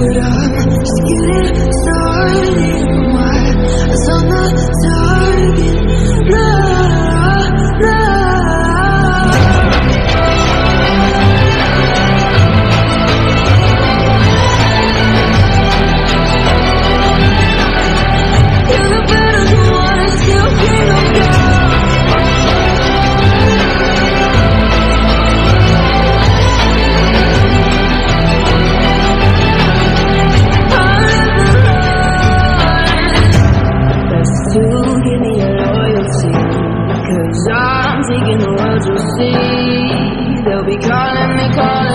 but I I'm taking the world, you'll see. They'll be calling me. Calling